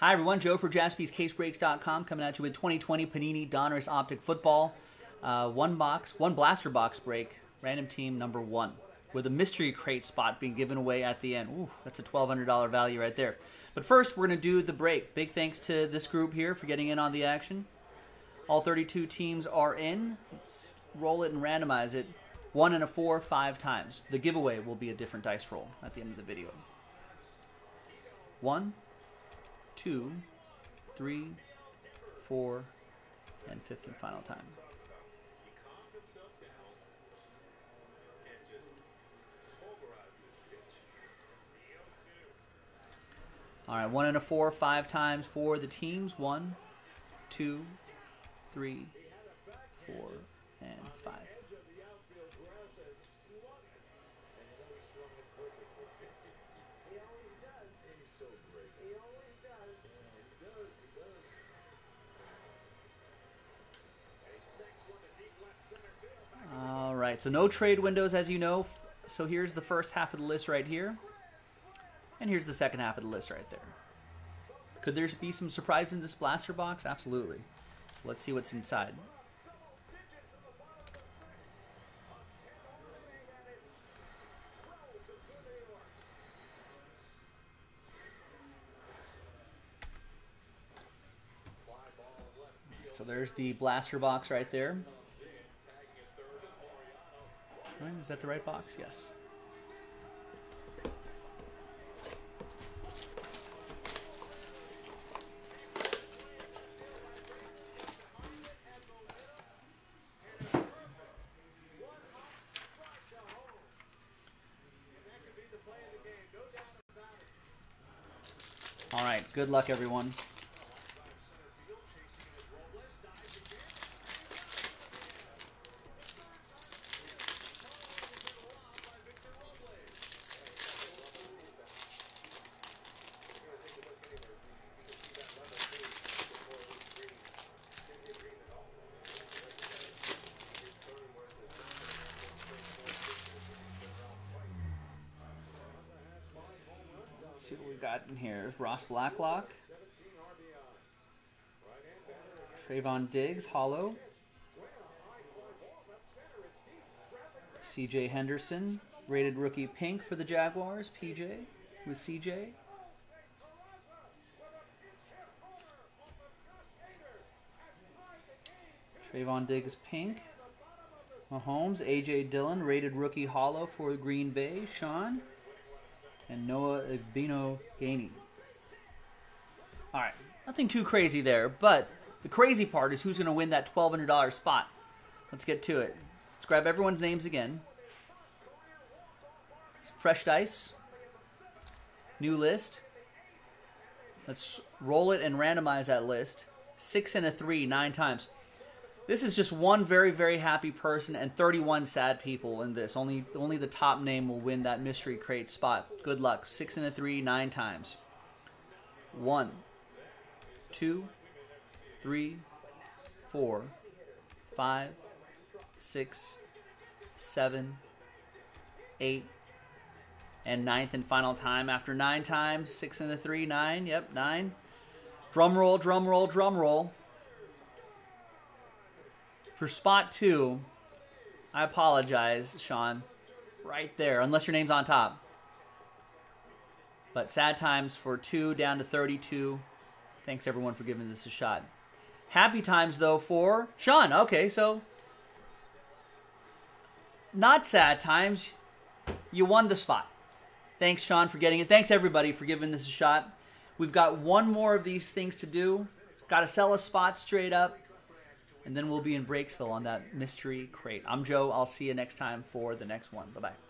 Hi, everyone. Joe for jaspyscasebreaks.com coming at you with 2020 Panini Donruss Optic Football. Uh, one box, one blaster box break, random team number one, with a mystery crate spot being given away at the end. Ooh, that's a $1,200 value right there. But first, we're going to do the break. Big thanks to this group here for getting in on the action. All 32 teams are in. Let's roll it and randomize it. One and a four, five times. The giveaway will be a different dice roll at the end of the video. One, two, three, four, and fifth and final time. All right, one and a four, five times for the teams. One, two, three, four, and five. Right, so no trade windows, as you know. So here's the first half of the list right here. And here's the second half of the list right there. Could there be some surprise in this blaster box? Absolutely. So let's see what's inside. So there's the blaster box right there. Is that the right box? Yes. All right, good luck, everyone. See what we got in here. Ross Blacklock. Trevon Diggs, holo. CJ Henderson, rated rookie pink for the Jaguars. PJ with CJ. Trevon Diggs pink. Mahomes, AJ Dillon, rated rookie holo for Green Bay. Sean and Noah Igbino Gainey. All right, nothing too crazy there, but the crazy part is who's going to win that $1,200 spot. Let's get to it. Let's grab everyone's names again. Fresh dice. New list. Let's roll it and randomize that list. Six and a three, nine times. This is just one very, very happy person and 31 sad people in this. Only, only the top name will win that mystery crate spot. Good luck. Six and a three, nine times. One, two, three, four, five, six, seven, eight, and ninth and final time. After nine times, six and a three, nine. Yep, nine. Drum roll, drum roll, drum roll. For spot two, I apologize, Sean. Right there, unless your name's on top. But sad times for two down to 32. Thanks everyone for giving this a shot. Happy times though for Sean. Okay, so not sad times. You won the spot. Thanks, Sean, for getting it. Thanks everybody for giving this a shot. We've got one more of these things to do. Got to sell a spot straight up and then we'll be in Breaksville on that mystery crate. I'm Joe. I'll see you next time for the next one. Bye bye.